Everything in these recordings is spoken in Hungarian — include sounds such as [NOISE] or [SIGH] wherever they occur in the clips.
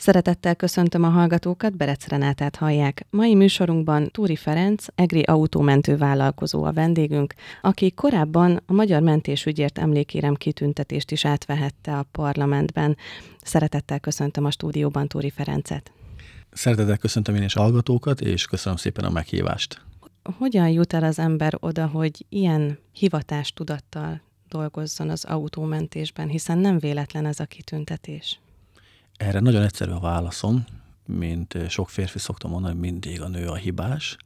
Szeretettel köszöntöm a hallgatókat, Berec Renátát hallják. Mai műsorunkban Túri Ferenc, egri autómentő vállalkozó a vendégünk, aki korábban a Magyar Mentésügyért emlékérem kitüntetést is átvehette a parlamentben. Szeretettel köszöntöm a stúdióban Túri Ferencet. Szeretettel köszöntöm én is hallgatókat, és köszönöm szépen a meghívást. Hogyan jut el az ember oda, hogy ilyen hivatástudattal dolgozzon az autómentésben, hiszen nem véletlen ez a kitüntetés? Erre nagyon egyszerű a válaszom, mint sok férfi szoktam mondani, mindig a nő a hibás.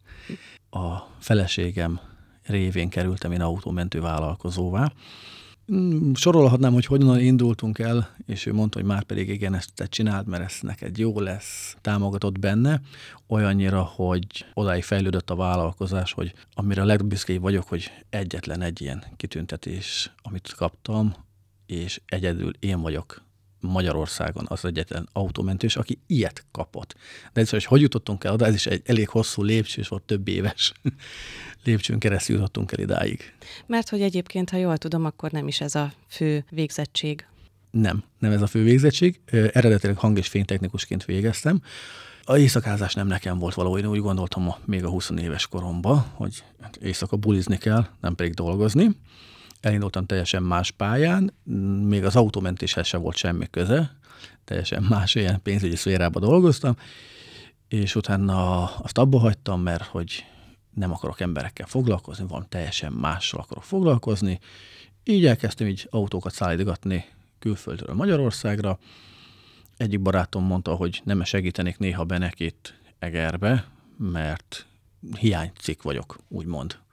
A feleségem révén kerültem én autómentő vállalkozóvá. Mm, sorolhatnám, hogy hogyan indultunk el, és ő mondta, hogy már pedig igen, ezt te csináld, mert ez neked jó lesz, támogatott benne, olyannyira, hogy odáig fejlődött a vállalkozás, hogy amire a legbüszkébb vagyok, hogy egyetlen egy ilyen kitüntetés, amit kaptam, és egyedül én vagyok Magyarországon az egyetlen autómentős, aki ilyet kapott. De ez, hogy hogy jutottunk el oda, ez is egy elég hosszú lépcső, és volt több éves [LAUGHS] lépcsőn keresztül jutottunk el idáig. Mert hogy egyébként, ha jól tudom, akkor nem is ez a fő végzettség. Nem, nem ez a fő végzettség. Eredetileg hang- és fénytechnikusként végeztem. A éjszakázás nem nekem volt való, én úgy gondoltam még a 20 éves koromban, hogy éjszaka bulizni kell, nem pedig dolgozni elindultam teljesen más pályán, még az autómentéshez sem volt semmi köze, teljesen más ilyen pénzügyi szférában dolgoztam, és utána azt abba hagytam, mert hogy nem akarok emberekkel foglalkozni, van teljesen mással akarok foglalkozni. Így elkezdtem így autókat szállítgatni külföldről Magyarországra. Egyik barátom mondta, hogy nem segítenék néha be nekit Egerbe, mert hiánycik vagyok, úgymond.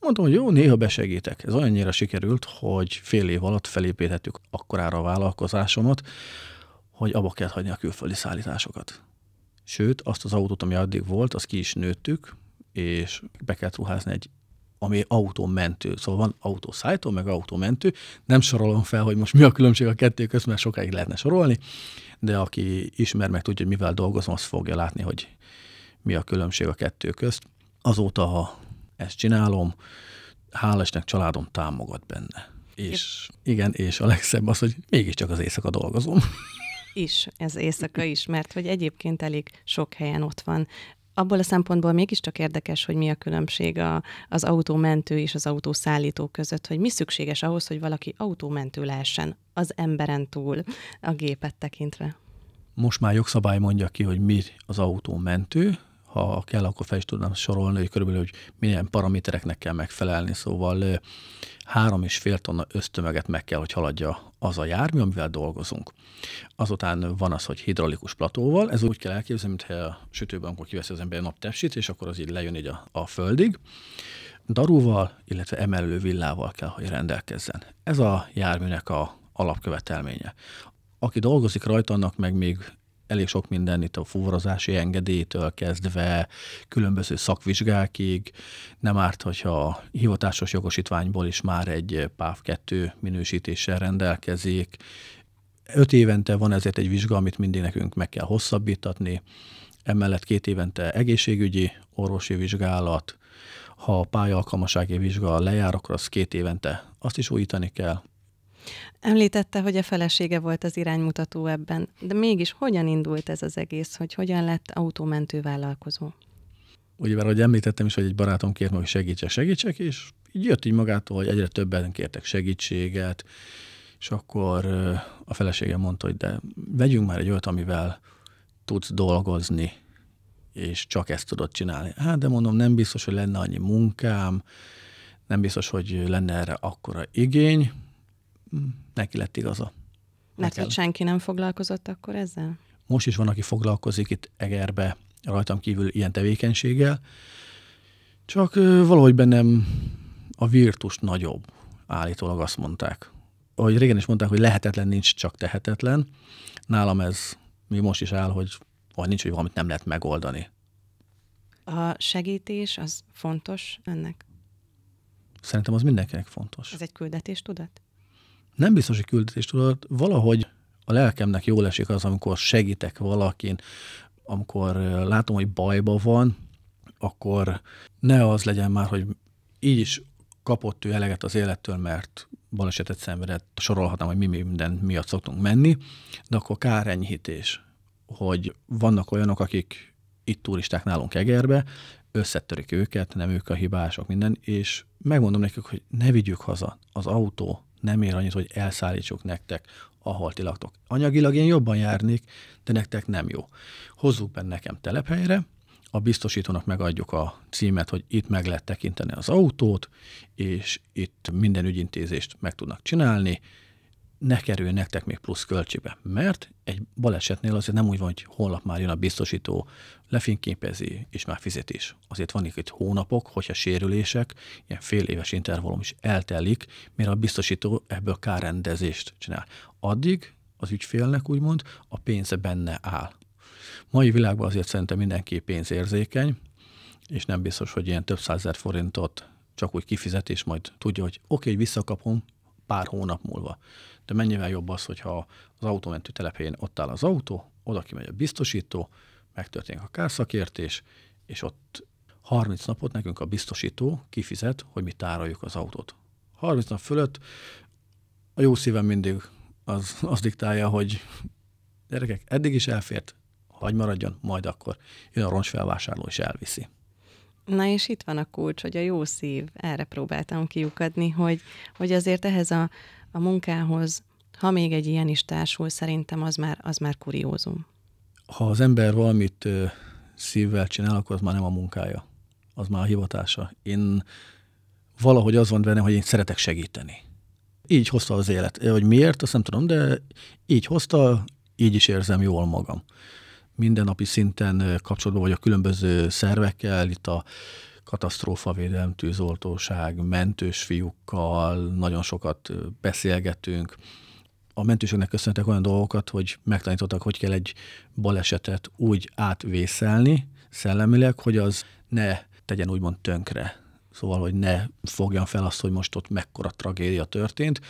Mondtam, hogy jó, néha besegítek. Ez olyannyira sikerült, hogy fél év alatt felépítettük akkorára a vállalkozásomat, hogy abba kell hagyni a külföldi szállításokat. Sőt, azt az autót, ami addig volt, azt ki is nőttük, és be kellett ruházni egy ami autómentő. Szóval van autószállító, meg autómentő. Nem sorolom fel, hogy most mi a különbség a kettő között, mert sokáig lehetne sorolni, de aki ismer, meg tudja, hogy mivel dolgozom, az fogja látni, hogy mi a különbség a kettő közt. Azóta, ha ezt csinálom, hála Istennek családom támogat benne. És igen, és a legszebb az, hogy mégiscsak az éjszaka dolgozom. Is, ez éjszaka is, mert hogy egyébként elég sok helyen ott van. Abból a szempontból mégiscsak érdekes, hogy mi a különbség a, az autómentő és az autószállító között, hogy mi szükséges ahhoz, hogy valaki autómentő lehessen az emberen túl a gépet tekintve. Most már jogszabály mondja ki, hogy mi az autómentő, ha kell, akkor fel is tudnám sorolni, hogy körülbelül, hogy milyen paramétereknek kell megfelelni, szóval három és fél tonna ösztömeget meg kell, hogy haladja az a jármű, amivel dolgozunk. Azután van az, hogy hidraulikus platóval, ez úgy kell elképzelni, mintha a sütőben, amikor kiveszi az ember a naptepsit, és akkor az így lejön így a, a földig. Darúval, illetve emelő villával kell, hogy rendelkezzen. Ez a járműnek a alapkövetelménye. Aki dolgozik rajta, annak meg még elég sok minden itt a fuvarozási engedélytől kezdve különböző szakvizsgákig. Nem árt, hogyha a hivatásos jogosítványból is már egy PÁV 2 minősítéssel rendelkezik. Öt évente van ezért egy vizsga, amit mindig nekünk meg kell hosszabbítatni. Emellett két évente egészségügyi, orvosi vizsgálat, ha a pályalkalmasági vizsga lejár, akkor az két évente azt is újítani kell. Említette, hogy a felesége volt az iránymutató ebben, de mégis hogyan indult ez az egész, hogy hogyan lett autómentő vállalkozó? Ugye, mert ahogy említettem is, hogy egy barátom kért meg, hogy segítsek, segítsek, és így jött így magától, hogy egyre többen kértek segítséget, és akkor a feleségem mondta, hogy de vegyünk már egy olyat, amivel tudsz dolgozni, és csak ezt tudod csinálni. Hát, de mondom, nem biztos, hogy lenne annyi munkám, nem biztos, hogy lenne erre akkora igény, neki lett igaza. Mert hogy senki nem foglalkozott akkor ezzel? Most is van, aki foglalkozik itt Egerbe, rajtam kívül ilyen tevékenységgel, csak valahogy bennem a virtus nagyobb, állítólag azt mondták. Ahogy régen is mondták, hogy lehetetlen nincs, csak tehetetlen. Nálam ez mi most is áll, hogy vagy nincs, hogy valamit nem lehet megoldani. A segítés az fontos ennek? Szerintem az mindenkinek fontos. Ez egy küldetés tudat? Nem biztos, hogy küldetést tudod, valahogy a lelkemnek jól esik az, amikor segítek valakin, amikor látom, hogy bajba van, akkor ne az legyen már, hogy így is kapott ő eleget az élettől, mert balesetet szenvedett, sorolhatnám, hogy mi minden miatt szoktunk menni, de akkor kárenyhítés. hogy vannak olyanok, akik itt turisták nálunk Egerbe, összetörik őket, nem ők a hibások, minden, és megmondom nekik, hogy ne vigyük haza. Az autó nem ér annyit, hogy elszállítsuk nektek, ahol ti laktok. Anyagilag én jobban járnék, de nektek nem jó. Hozzuk be nekem telephelyre, a biztosítónak megadjuk a címet, hogy itt meg lehet tekinteni az autót, és itt minden ügyintézést meg tudnak csinálni, ne kerül nektek még plusz költségbe, mert egy balesetnél azért nem úgy van, hogy holnap már jön a biztosító, lefényképezi, és már fizet is. Azért van itt hónapok, hogyha sérülések, ilyen fél éves intervallum is eltelik, mire a biztosító ebből kárrendezést csinál. Addig az ügyfélnek úgymond a pénze benne áll. Mai világban azért szerintem mindenki pénzérzékeny, és nem biztos, hogy ilyen több százer forintot csak úgy kifizet, és majd tudja, hogy oké, okay, visszakapom pár hónap múlva. De mennyivel jobb az, hogyha az autómentő telepén ott áll az autó, oda kimegy a biztosító, megtörténik a kárszakértés, és ott 30 napot nekünk a biztosító kifizet, hogy mi tároljuk az autót. 30 nap fölött a jó szívem mindig az, az diktálja, hogy gyerekek, eddig is elfért, hagy maradjon, majd akkor jön a roncsfelvásárló és elviszi. Na és itt van a kulcs, hogy a jó szív, erre próbáltam kiukadni, hogy, hogy azért ehhez a, a munkához, ha még egy ilyen is társul, szerintem az már, az már kuriózum. Ha az ember valamit szívvel csinál, akkor az már nem a munkája, az már a hivatása. Én valahogy az van benne, hogy én szeretek segíteni. Így hozta az élet. Hogy miért, azt nem tudom, de így hozta, így is érzem jól magam mindennapi szinten kapcsolatban vagyok különböző szervekkel, itt a katasztrófavédelem, tűzoltóság, mentős fiúkkal, nagyon sokat beszélgetünk. A mentőségnek köszönhetek olyan dolgokat, hogy megtanítottak, hogy kell egy balesetet úgy átvészelni szellemileg, hogy az ne tegyen úgymond tönkre. Szóval, hogy ne fogjam fel azt, hogy most ott mekkora tragédia történt,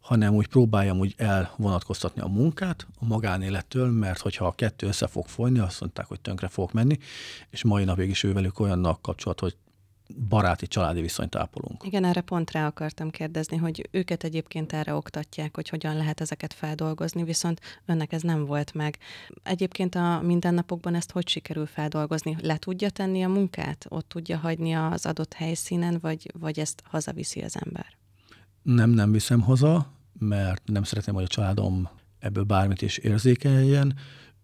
hanem úgy próbáljam úgy elvonatkoztatni a munkát a magánélettől, mert hogyha a kettő össze fog folyni, azt mondták, hogy tönkre fogok menni, és mai napig is ővelük olyannak kapcsolat, hogy baráti, családi viszonyt ápolunk. Igen, erre pont rá akartam kérdezni, hogy őket egyébként erre oktatják, hogy hogyan lehet ezeket feldolgozni, viszont önnek ez nem volt meg. Egyébként a mindennapokban ezt hogy sikerül feldolgozni? Le tudja tenni a munkát? Ott tudja hagyni az adott helyszínen, vagy, vagy ezt hazaviszi az ember? Nem, nem viszem haza, mert nem szeretném, hogy a családom ebből bármit is érzékeljen.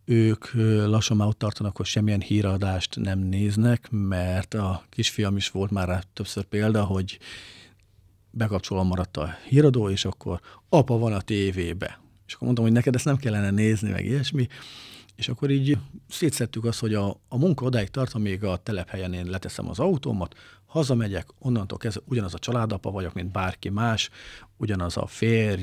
Ők lassan már ott tartanak, hogy semmilyen híradást nem néznek, mert a kisfiam is volt már rá többször példa, hogy bekapcsolva maradt a híradó, és akkor apa van a tévébe. És akkor mondtam, hogy neked ezt nem kellene nézni, meg ilyesmi. És akkor így szétszettük azt, hogy a, a munka odáig tart, amíg a telephelyen én leteszem az autómat, hazamegyek, onnantól kezdve ugyanaz a családapa vagyok, mint bárki más, ugyanaz a férj,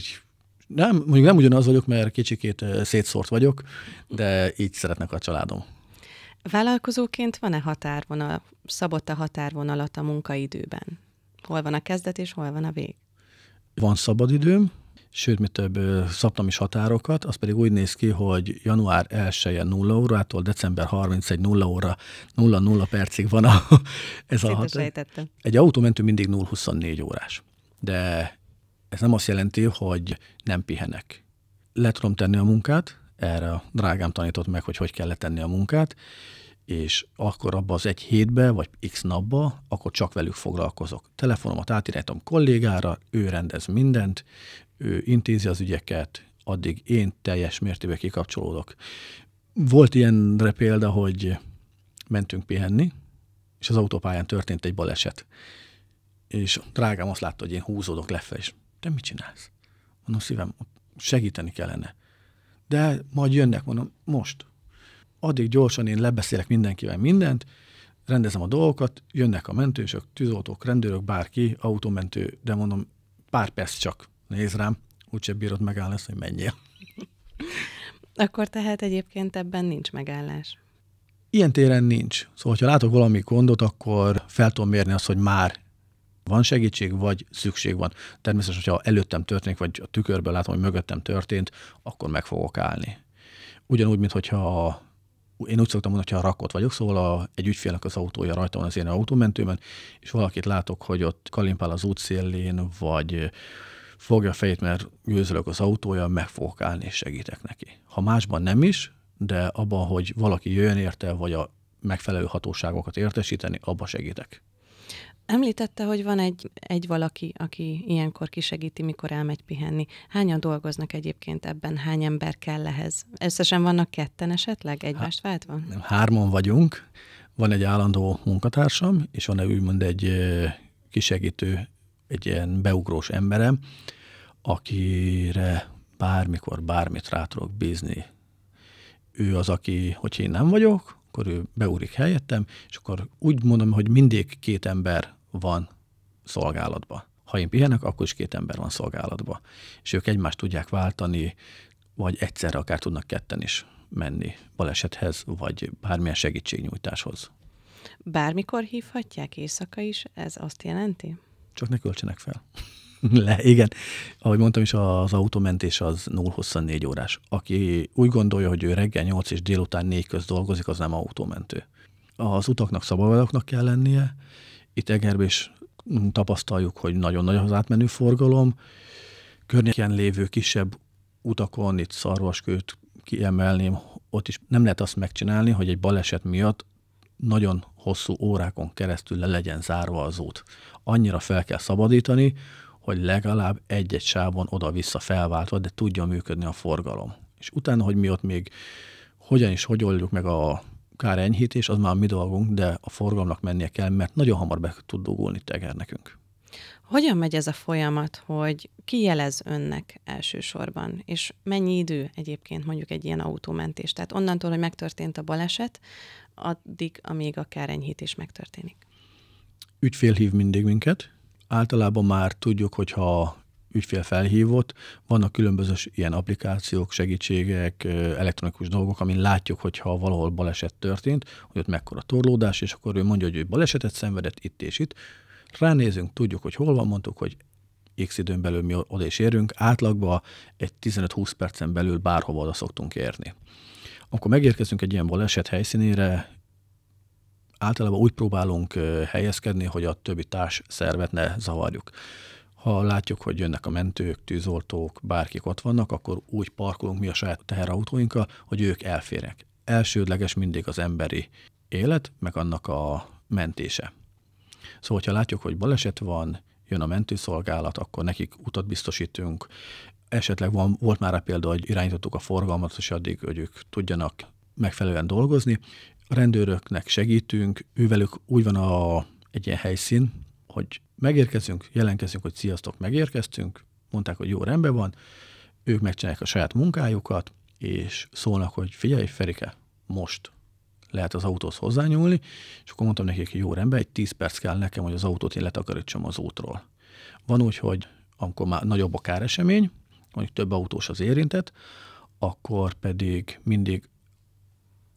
nem, mondjuk nem ugyanaz vagyok, mert kicsikét szétszórt vagyok, de így szeretnek a családom. Vállalkozóként van-e határvonal, szabott a határvonalat a munkaidőben? Hol van a kezdet és hol van a vég? Van szabadidőm, sőt, mi több szabtam is határokat, az pedig úgy néz ki, hogy január 1-je 0 órától december 31 0 óra 0-0 percig van a, [LAUGHS] ez a határ. Egy autómentő mindig 0-24 órás, de ez nem azt jelenti, hogy nem pihenek. Le tudom tenni a munkát, erre a drágám tanított meg, hogy hogy kell letenni a munkát, és akkor abba az egy hétbe, vagy x napba, akkor csak velük foglalkozok. Telefonomat átirányítom kollégára, ő rendez mindent, ő intézi az ügyeket, addig én teljes mértékben kikapcsolódok. Volt ilyenre példa, hogy mentünk pihenni, és az autópályán történt egy baleset. És drágám azt látta, hogy én húzódok lefelé, és te mit csinálsz? Mondom, szívem, segíteni kellene. De majd jönnek, mondom, most. Addig gyorsan én lebeszélek mindenkivel mindent, rendezem a dolgokat, jönnek a mentősök, tűzoltók, rendőrök, bárki, autómentő, de mondom, pár perc csak néz rám, úgyse bírod megállni hogy menjél. [LAUGHS] Akkor tehát egyébként ebben nincs megállás. Ilyen téren nincs. Szóval, ha látok valami gondot, akkor fel tudom mérni azt, hogy már van segítség, vagy szükség van. Természetesen, hogyha előttem történik, vagy a tükörből látom, hogy mögöttem történt, akkor meg fogok állni. Ugyanúgy, mint hogyha én úgy szoktam mondani, hogyha rakott vagyok, szóval a, egy ügyfélnek az autója rajta van az én autómentőben, és valakit látok, hogy ott kalimpál az útszélén, vagy fogja a fejét, mert győzölök az autója, meg fogok állni és segítek neki. Ha másban nem is, de abban, hogy valaki jöjjön érte, vagy a megfelelő hatóságokat értesíteni, abba segítek. Említette, hogy van egy, egy valaki, aki ilyenkor kisegíti, mikor elmegy pihenni. Hányan dolgoznak egyébként ebben? Hány ember kell ehhez? Összesen vannak ketten esetleg, egymást váltva? Hárman vagyunk. Van egy állandó munkatársam, és van úgymond egy kisegítő, egy ilyen beugrós emberem, akire bármikor bármit rá tudok bízni. Ő az, aki, hogy én nem vagyok, akkor ő beúrik helyettem, és akkor úgy mondom, hogy mindig két ember van szolgálatba. Ha én pihenek, akkor is két ember van szolgálatba. És ők egymást tudják váltani, vagy egyszerre akár tudnak ketten is menni balesethez, vagy bármilyen segítségnyújtáshoz. Bármikor hívhatják éjszaka is, ez azt jelenti? Csak ne költsenek fel. [LAUGHS] Le, igen. Ahogy mondtam is, az autómentés az 0-24 órás. Aki úgy gondolja, hogy ő reggel 8 és délután 4 köz dolgozik, az nem autómentő. Az utaknak szabadoknak kell lennie. Itt Egerben is tapasztaljuk, hogy nagyon nagy az átmenő forgalom. Környéken lévő kisebb utakon, itt Szarvaskőt kiemelném, ott is nem lehet azt megcsinálni, hogy egy baleset miatt nagyon hosszú órákon keresztül le legyen zárva az út. Annyira fel kell szabadítani, hogy legalább egy-egy sávon oda-vissza felváltva, de tudjon működni a forgalom. És utána, hogy mi ott még hogyan is, hogy oldjuk meg a kár enyhítés, az már mi dolgunk, de a forgalomnak mennie kell, mert nagyon hamar be tud dugulni teger nekünk. Hogyan megy ez a folyamat, hogy ki jelez önnek elsősorban, és mennyi idő egyébként mondjuk egy ilyen autómentés? Tehát onnantól, hogy megtörtént a baleset, addig, amíg a kárenyhítés megtörténik. Ügyfél hív mindig minket. Általában már tudjuk, hogyha ügyfél felhívott, vannak különböző ilyen applikációk, segítségek, elektronikus dolgok, amin látjuk, hogyha valahol baleset történt, hogy ott mekkora torlódás, és akkor ő mondja, hogy ő balesetet szenvedett itt és itt. Ránézünk, tudjuk, hogy hol van, mondtuk, hogy x időn belül mi oda is érünk, átlagban egy 15-20 percen belül bárhova oda szoktunk érni. Amikor megérkezünk egy ilyen baleset helyszínére, általában úgy próbálunk helyezkedni, hogy a többi társ szervet ne zavarjuk. Ha látjuk, hogy jönnek a mentők, tűzoltók, bárkik ott vannak, akkor úgy parkolunk mi a saját teherautóinkkal, hogy ők elférnek. Elsődleges mindig az emberi élet, meg annak a mentése. Szóval, ha látjuk, hogy baleset van, jön a mentőszolgálat, akkor nekik utat biztosítunk, esetleg van, volt már a példa, hogy irányítottuk a forgalmat, és addig, hogy ők tudjanak megfelelően dolgozni. Rendőröknek segítünk, ővelük úgy van a, egy ilyen helyszín, hogy megérkezünk, jelentkezünk, hogy sziasztok, megérkeztünk, mondták, hogy jó, rendben van, ők megcsinálják a saját munkájukat, és szólnak, hogy figyelj, Ferike, most lehet az autóhoz hozzányúlni, és akkor mondtam nekik, hogy jó, rendben, egy 10 perc kell nekem, hogy az autót én letakarítsam az útról. Van úgy, hogy amikor már nagyobb a káresemény, mondjuk több autós az érintett, akkor pedig mindig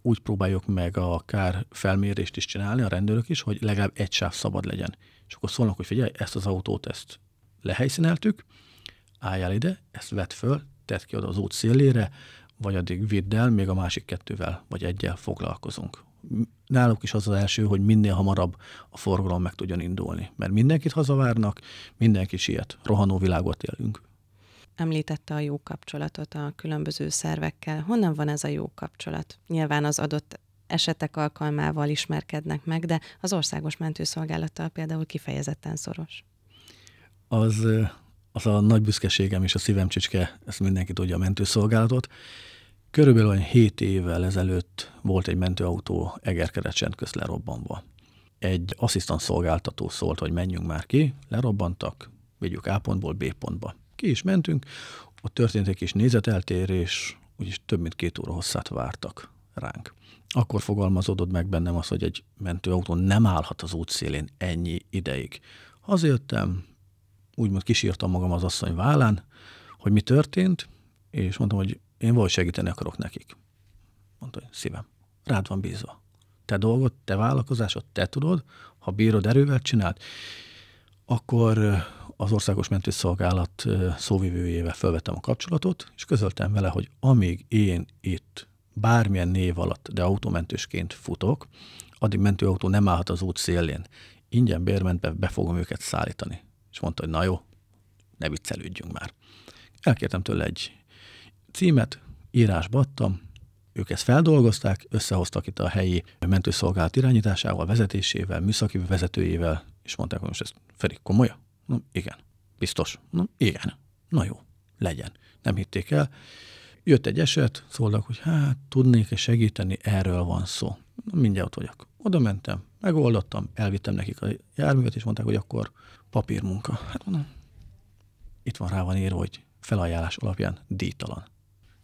úgy próbáljuk meg a kár felmérést is csinálni, a rendőrök is, hogy legalább egy sáv szabad legyen. És akkor szólnak, hogy figyelj, ezt az autót, ezt lehelyszíneltük, álljál ide, ezt vedd föl, tedd ki oda az út szélére, vagy addig vidd el, még a másik kettővel, vagy egyel foglalkozunk. Náluk is az az első, hogy minél hamarabb a forgalom meg tudjon indulni. Mert mindenkit hazavárnak, mindenki siet. Rohanó világot élünk említette a jó kapcsolatot a különböző szervekkel. Honnan van ez a jó kapcsolat? Nyilván az adott esetek alkalmával ismerkednek meg, de az országos mentőszolgálattal például kifejezetten szoros. Az, az a nagy büszkeségem és a szívem csicske, ezt mindenki tudja a mentőszolgálatot. Körülbelül olyan 7 évvel ezelőtt volt egy mentőautó Egerkeret közt lerobbanva. Egy asszisztans szolgáltató szólt, hogy menjünk már ki, lerobbantak, vigyük A pontból B pontba. Ki is mentünk, ott történt egy kis nézeteltérés, úgyis több mint két óra hosszát vártak ránk. Akkor fogalmazódott meg bennem az, hogy egy mentőautó nem állhat az útszélén ennyi ideig. Hazajöttem, úgymond kísírtam magam az asszony vállán, hogy mi történt, és mondtam, hogy én valahogy segíteni akarok nekik. Mondta, hogy szívem, rád van bízva. Te dolgod, te vállalkozásod, te tudod, ha bírod erővel csináld, akkor az Országos Mentőszolgálat szóvivőjével felvettem a kapcsolatot, és közöltem vele, hogy amíg én itt bármilyen név alatt, de autómentősként futok, addig mentőautó nem állhat az út szélén. Ingyen bérmentve be fogom őket szállítani. És mondta, hogy na jó, ne viccelődjünk már. Elkértem tőle egy címet, írásba adtam, ők ezt feldolgozták, összehoztak itt a helyi mentőszolgálat irányításával, vezetésével, műszaki vezetőjével, és mondták, hogy most ez Feri, komolyan? Na, igen. Biztos? Na, igen. Na jó, legyen. Nem hitték el. Jött egy eset, szóltak, hogy hát tudnék-e segíteni, erről van szó. Mindjárt ott vagyok. Oda mentem, megoldottam, elvittem nekik a járművet, és mondták, hogy akkor papírmunka. Hát mondom, itt van rá van írva, hogy felajánlás alapján díjtalan.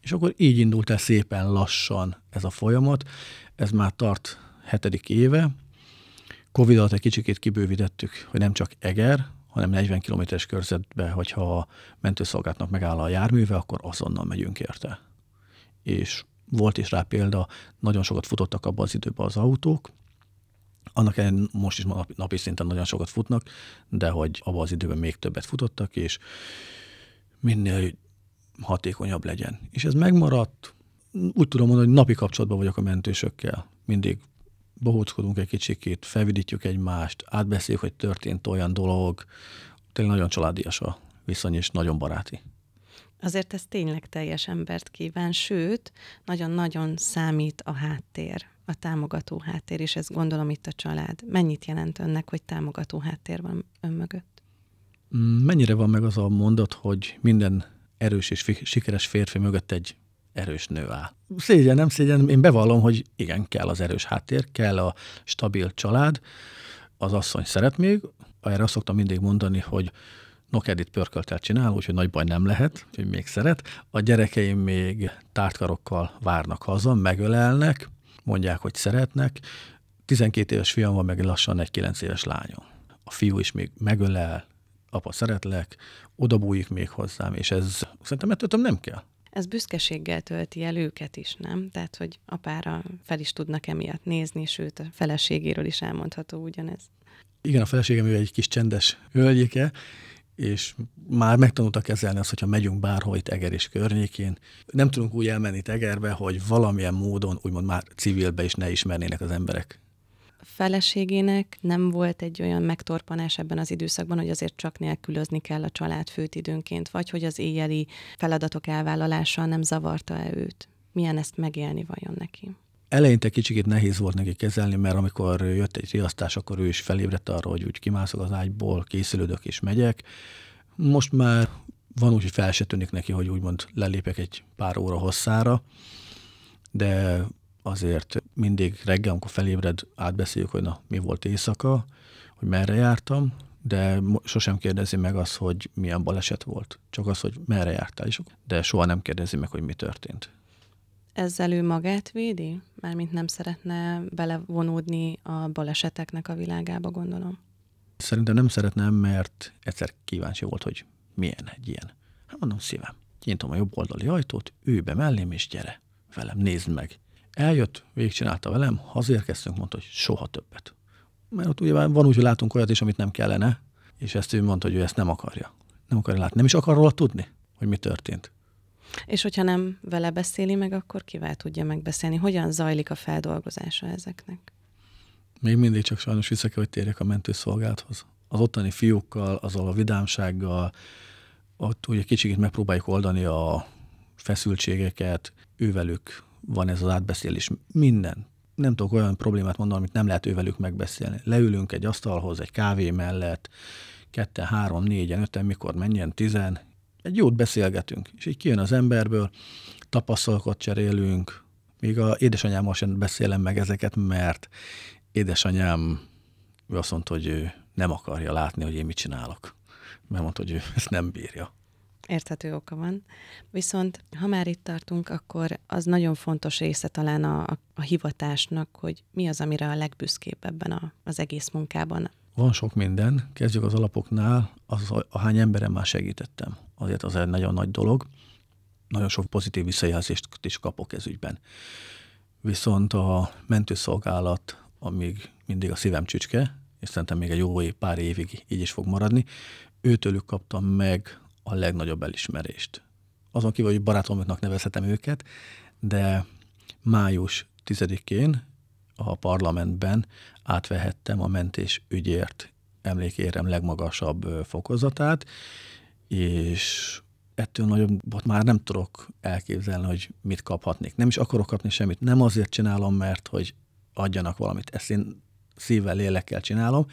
És akkor így indult el szépen lassan ez a folyamat. Ez már tart hetedik éve. Covid alatt egy kicsikét kibővítettük, hogy nem csak Eger, hanem 40 kilométeres körzetbe, hogyha a mentőszolgálatnak megáll a járműve, akkor azonnal megyünk érte. És volt is rá példa, nagyon sokat futottak abban az időben az autók, annak ellenére most is napi szinten nagyon sokat futnak, de hogy abban az időben még többet futottak, és minél hatékonyabb legyen. És ez megmaradt, úgy tudom mondani, hogy napi kapcsolatban vagyok a mentősökkel. Mindig bohóckodunk egy kicsikét, felvidítjük egymást, átbeszéljük, hogy történt olyan dolog. Tényleg nagyon családias a viszony, és nagyon baráti. Azért ez tényleg teljes embert kíván, sőt, nagyon-nagyon számít a háttér, a támogató háttér, és ezt gondolom itt a család. Mennyit jelent önnek, hogy támogató háttér van ön mögött? Mennyire van meg az a mondat, hogy minden erős és sikeres férfi mögött egy erős nő áll. Szégyen, nem szégyen, én bevallom, hogy igen, kell az erős háttér, kell a stabil család, az asszony szeret még, erre azt szoktam mindig mondani, hogy Nokedit pörköltel csinál, úgyhogy nagy baj nem lehet, hogy még szeret. A gyerekeim még tártkarokkal várnak haza, megölelnek, mondják, hogy szeretnek. 12 éves fiam van, meg lassan egy 9 éves lányom. A fiú is még megölel, apa szeretlek, odabújik még hozzám, és ez szerintem ettől nem kell. Ez büszkeséggel tölti el őket is, nem? Tehát, hogy apára fel is tudnak emiatt nézni, sőt, a feleségéről is elmondható ugyanez. Igen, a feleségem ő egy kis csendes hölgyike, és már megtanultak kezelni azt, hogyha megyünk bárhol itt Eger és környékén. Nem tudunk úgy elmenni Egerbe, hogy valamilyen módon, úgymond már civilbe is ne ismernének az emberek feleségének nem volt egy olyan megtorpanás ebben az időszakban, hogy azért csak nélkülözni kell a család főt időnként, vagy hogy az éjjeli feladatok elvállalása nem zavarta-e őt? Milyen ezt megélni vajon neki? Eleinte kicsit nehéz volt neki kezelni, mert amikor jött egy riasztás, akkor ő is felébredt arra, hogy úgy kimászok az ágyból, készülődök és megyek. Most már van úgy, hogy fel se tűnik neki, hogy úgymond lelépek egy pár óra hosszára, de azért mindig reggel, amikor felébred, átbeszéljük, hogy na, mi volt éjszaka, hogy merre jártam, de sosem kérdezi meg azt, hogy milyen baleset volt. Csak az, hogy merre jártál is, de soha nem kérdezi meg, hogy mi történt. Ezzel ő magát védi? Mármint nem szeretne belevonódni a baleseteknek a világába, gondolom. Szerintem nem szeretném, mert egyszer kíváncsi volt, hogy milyen egy ilyen. Hát mondom, szívem, nyitom a jobb oldali ajtót, ülj be mellém, és gyere, velem nézd meg. Eljött, végigcsinálta velem, hazérkeztünk, mondta, hogy soha többet. Mert ott ugye van úgy, hogy látunk olyat is, amit nem kellene, és ezt ő mondta, hogy ő ezt nem akarja. Nem akarja látni. Nem is akar róla tudni, hogy mi történt. És hogyha nem vele beszéli meg, akkor kivel tudja megbeszélni? Hogyan zajlik a feldolgozása ezeknek? Még mindig csak sajnos vissza kell, hogy térjek a mentőszolgálathoz. Az ottani fiúkkal, azzal a vidámsággal, ott ugye kicsit megpróbáljuk oldani a feszültségeket, ővelük van ez az átbeszélés. Minden. Nem tudok olyan problémát mondani, amit nem lehet ővelük megbeszélni. Leülünk egy asztalhoz, egy kávé mellett, ketten, három, négyen, öten, mikor menjen, tizen, egy jót beszélgetünk, és így kijön az emberből, tapasztalatokat cserélünk, még a édesanyámmal sem beszélem meg ezeket, mert édesanyám ő azt mondta, hogy ő nem akarja látni, hogy én mit csinálok. Mert mondta, hogy ő ezt nem bírja. Érthető oka van. Viszont ha már itt tartunk, akkor az nagyon fontos része talán a, a, hivatásnak, hogy mi az, amire a legbüszkébb ebben a, az egész munkában. Van sok minden. Kezdjük az alapoknál, az, ahány emberem már segítettem. Azért az egy nagyon nagy dolog. Nagyon sok pozitív visszajelzést is kapok ez ügyben. Viszont a mentőszolgálat, amíg mindig a szívem csücske, és szerintem még egy jó pár évig így is fog maradni, őtőlük kaptam meg a legnagyobb elismerést. Azon kívül, hogy barátomoknak nevezhetem őket, de május 10-én a parlamentben átvehettem a mentés ügyért emlékérem legmagasabb fokozatát, és ettől nagyobbat már nem tudok elképzelni, hogy mit kaphatnék. Nem is akarok kapni semmit. Nem azért csinálom, mert hogy adjanak valamit. Ezt én szívvel, lélekkel csinálom,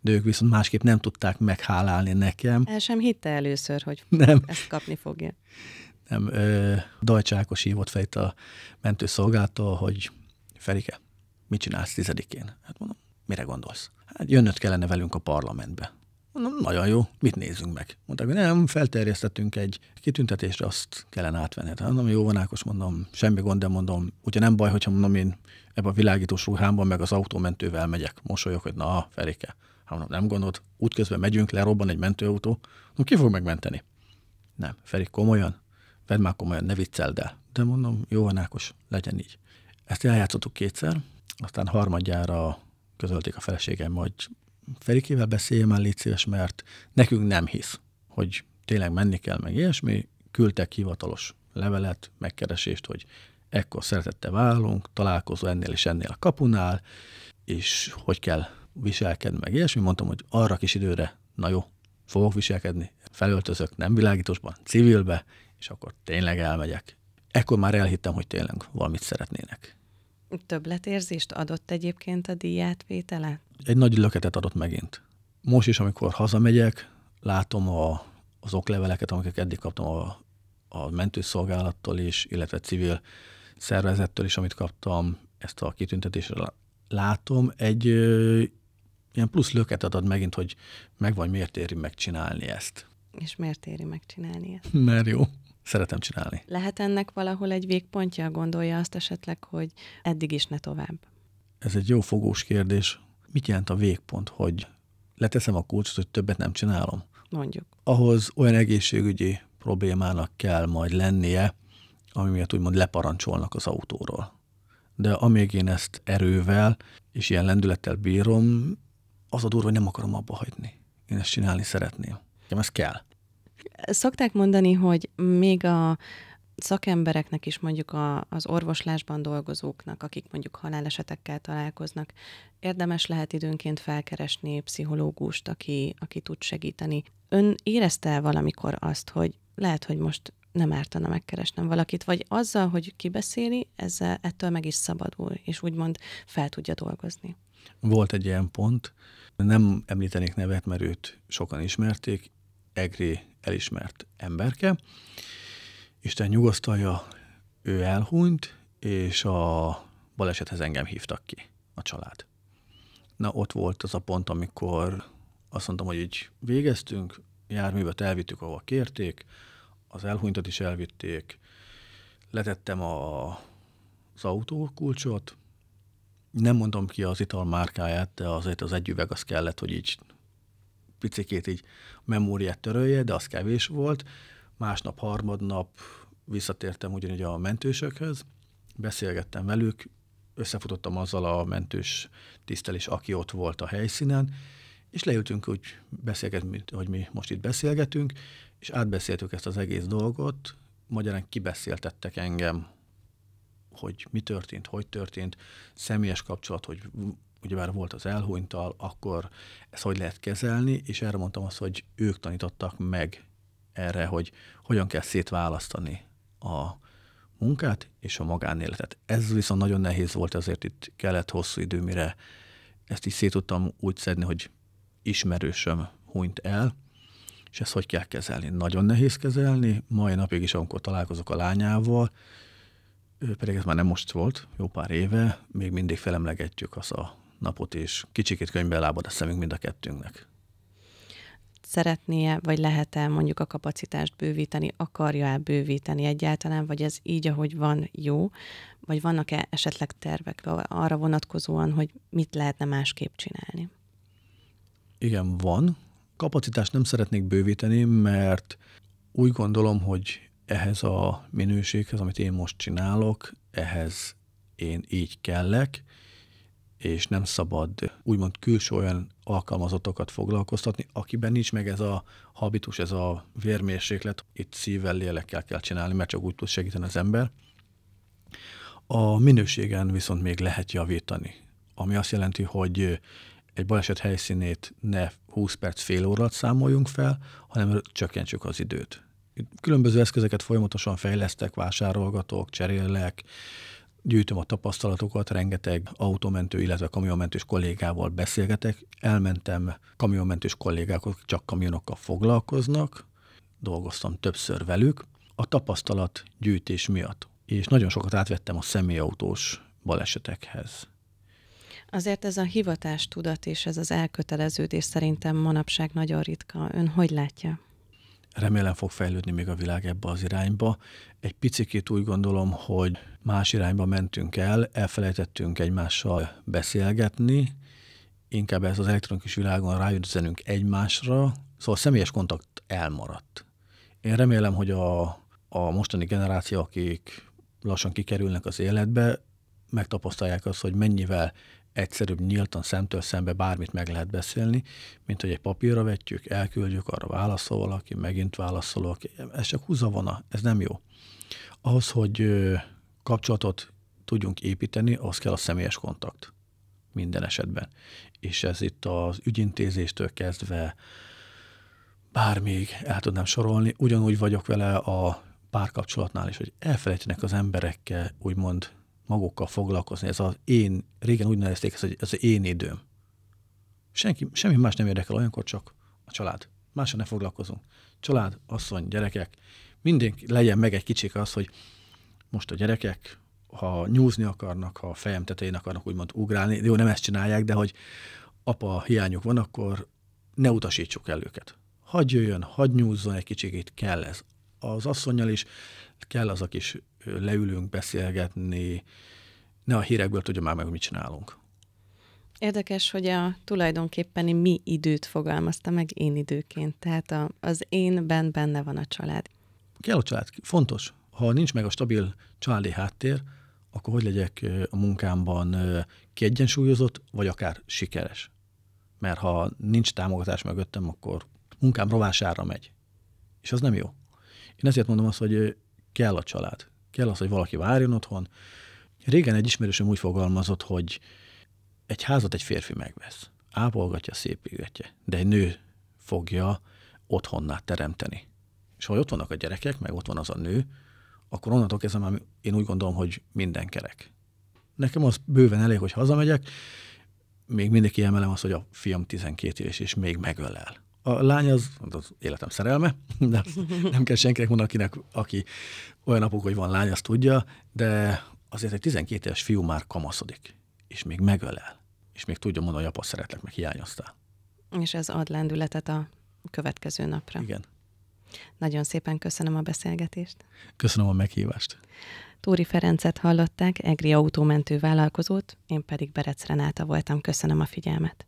de ők viszont másképp nem tudták meghálálni nekem. El sem hitte először, hogy [LAUGHS] nem. ezt kapni fogja. Nem, Dajcs Ákos hívott fel itt a mentőszolgáltól, hogy Ferike, mit csinálsz tizedikén? Hát mondom, mire gondolsz? Hát jönnöd kellene velünk a parlamentbe. Mondom, nagyon jó, mit nézzünk meg? Mondták, hogy nem, felterjesztettünk egy kitüntetésre, azt kellene átvenni. Hát mondom, jó van, Ákos, mondom, semmi gond, de mondom, ugye nem baj, hogyha mondom, én ebbe a világítós ruhámban meg az autómentővel megyek. Mosolyok, hogy na, Ferike, mondom, nem gondolod, útközben megyünk, lerobban egy mentőautó, mondom, ki fog megmenteni? Nem, Feri, komolyan? Vedd már komolyan, ne vicceld el. De mondom, jó Ákos, legyen így. Ezt eljátszottuk kétszer, aztán harmadjára közölték a feleségem, hogy Ferikével beszéljem már, légy szíves, mert nekünk nem hisz, hogy tényleg menni kell, meg ilyesmi. Küldtek hivatalos levelet, megkeresést, hogy ekkor szeretette válunk, találkozó ennél és ennél a kapunál, és hogy kell viselkedni, meg ilyesmi. Mondtam, hogy arra kis időre, na jó, fogok viselkedni, felöltözök, nem világítosban, civilbe, és akkor tényleg elmegyek. Ekkor már elhittem, hogy tényleg valamit szeretnének. Többletérzést adott egyébként a díjátvétele? Egy nagy löketet adott megint. Most is, amikor hazamegyek, látom a, az okleveleket, amiket eddig kaptam a, a mentőszolgálattól is, illetve civil szervezettől is, amit kaptam, ezt a kitüntetésre látom, egy ilyen plusz löketet ad megint, hogy meg vagy miért éri megcsinálni ezt. És miért éri megcsinálni ezt? [LAUGHS] Mert jó. Szeretem csinálni. Lehet ennek valahol egy végpontja? Gondolja azt esetleg, hogy eddig is ne tovább? Ez egy jó fogós kérdés. Mit jelent a végpont, hogy leteszem a kulcsot, hogy többet nem csinálom? Mondjuk. Ahhoz olyan egészségügyi problémának kell majd lennie, ami miatt úgymond leparancsolnak az autóról. De amíg én ezt erővel és ilyen lendülettel bírom, az a durva, hogy nem akarom abba hagyni. Én ezt csinálni szeretném. Nekem ez kell. Szokták mondani, hogy még a szakembereknek is mondjuk a, az orvoslásban dolgozóknak, akik mondjuk halálesetekkel találkoznak, érdemes lehet időnként felkeresni pszichológust, aki, aki tud segíteni. Ön érezte el valamikor azt, hogy lehet, hogy most nem ártana megkeresnem valakit, vagy azzal, hogy kibeszéli, ezzel, ettől meg is szabadul, és úgymond fel tudja dolgozni. Volt egy ilyen pont, nem említenék nevet, mert őt sokan ismerték, Egri elismert emberke. Isten nyugosztalja, ő elhunyt, és a balesethez engem hívtak ki, a család. Na, ott volt az a pont, amikor azt mondtam, hogy így végeztünk, járművet elvittük, ahova kérték, az elhunytat is elvitték, letettem a, az autókulcsot, nem mondom ki az ital márkáját, de azért az egy üveg az kellett, hogy így picikét így memóriát törölje, de az kevés volt. Másnap, harmadnap visszatértem ugyanígy a mentősökhöz, beszélgettem velük, összefutottam azzal a mentős tisztel is, aki ott volt a helyszínen, és leültünk úgy beszélgetni, hogy mi most itt beszélgetünk, és átbeszéltük ezt az egész dolgot, magyarán kibeszéltettek engem, hogy mi történt, hogy történt, személyes kapcsolat, hogy ugyebár volt az elhunytal, akkor ezt hogy lehet kezelni, és erre mondtam azt, hogy ők tanítottak meg erre, hogy hogyan kell szétválasztani a munkát és a magánéletet. Ez viszont nagyon nehéz volt, azért itt kellett hosszú idő, mire ezt is szét tudtam úgy szedni, hogy ismerősöm hunyt el, és ezt hogy kell kezelni? Nagyon nehéz kezelni, mai napig is, amikor találkozok a lányával, pedig ez már nem most volt, jó pár éve, még mindig felemlegetjük azt a napot, és kicsikét könyvbe lábad a szemünk mind a kettőnknek. Szeretnie, vagy lehet-e mondjuk a kapacitást bővíteni, akarja-e bővíteni egyáltalán, vagy ez így, ahogy van, jó, vagy vannak-e esetleg tervek arra vonatkozóan, hogy mit lehetne másképp csinálni? Igen, van. Kapacitást nem szeretnék bővíteni, mert úgy gondolom, hogy ehhez a minőséghez, amit én most csinálok, ehhez én így kellek, és nem szabad úgymond külső olyan alkalmazottokat foglalkoztatni, akiben nincs meg ez a habitus, ez a vérmérséklet, itt szívvel, lélekkel kell csinálni, mert csak úgy tud segíteni az ember. A minőségen viszont még lehet javítani, ami azt jelenti, hogy egy baleset helyszínét ne 20 perc, fél órát számoljunk fel, hanem csökkentsük az időt. Különböző eszközöket folyamatosan fejlesztek, vásárolgatok, cserélek, gyűjtöm a tapasztalatokat, rengeteg autómentő, illetve kamionmentős kollégával beszélgetek. Elmentem kamionmentős kollégákat, csak kamionokkal foglalkoznak, dolgoztam többször velük. A tapasztalat gyűjtés miatt, és nagyon sokat átvettem a személyautós balesetekhez. Azért ez a hivatástudat és ez az elköteleződés szerintem manapság nagyon ritka. Ön hogy látja? Remélem fog fejlődni még a világ ebbe az irányba. Egy picit úgy gondolom, hogy más irányba mentünk el, elfelejtettünk egymással beszélgetni, inkább ez az elektronikus világon rájönzenünk egymásra, szóval személyes kontakt elmaradt. Én remélem, hogy a, a mostani generáció, akik lassan kikerülnek az életbe, megtapasztalják azt, hogy mennyivel egyszerűbb nyíltan szemtől szembe bármit meg lehet beszélni, mint hogy egy papírra vetjük, elküldjük, arra válaszol valaki, megint válaszol valaki. Ez csak húzavona, ez nem jó. Ahhoz, hogy kapcsolatot tudjunk építeni, ahhoz kell a személyes kontakt minden esetben. És ez itt az ügyintézéstől kezdve bármíg el tudnám sorolni, ugyanúgy vagyok vele a párkapcsolatnál is, hogy elfelejtenek az emberekkel úgymond magukkal foglalkozni. Ez az én, régen úgy nevezték ezt, hogy ez az én időm. Senki, semmi más nem érdekel olyankor, csak a család. Mással ne foglalkozunk. Család, asszony, gyerekek, mindenki legyen meg egy kicsik az, hogy most a gyerekek, ha nyúzni akarnak, ha a fejem tetején akarnak úgymond ugrálni, jó, nem ezt csinálják, de hogy apa hiányuk van, akkor ne utasítsuk el őket. Hagy jöjjön, hagy nyúzzon egy kicsit, kell ez. Az asszonyjal is kell az a kis leülünk beszélgetni, ne a hírekből tudja már meg, hogy mit csinálunk. Érdekes, hogy a tulajdonképpeni mi időt fogalmazta meg én időként. Tehát a, az énben benne van a család. Kell a család, fontos. Ha nincs meg a stabil családi háttér, akkor hogy legyek a munkámban kiegyensúlyozott, vagy akár sikeres. Mert ha nincs támogatás mögöttem, akkor munkám rovására megy. És az nem jó. Én ezért mondom azt, hogy kell a család. Kell az, hogy valaki várjon otthon. Régen egy ismerősöm úgy fogalmazott, hogy egy házat egy férfi megvesz. Ápolgatja, szépítetje, de egy nő fogja otthonná teremteni. És ha ott vannak a gyerekek, meg ott van az a nő, akkor onnantól kezdve már én úgy gondolom, hogy minden kerek. Nekem az bőven elég, hogy hazamegyek, még mindig kiemelem azt, hogy a fiam 12 éves, és még megölel. A lány az, az életem szerelme, de nem kell senkinek mondani, akinek, aki olyan napok, hogy van lány, azt tudja, de azért egy 12 éves fiú már kamaszodik, és még megölel, és még tudja mondani, hogy apa szeretlek, meg hiányoztál. És ez ad lendületet a következő napra. Igen. Nagyon szépen köszönöm a beszélgetést. Köszönöm a meghívást. Tóri Ferencet hallották, Egri autómentő vállalkozót, én pedig Berec Renáta voltam. Köszönöm a figyelmet.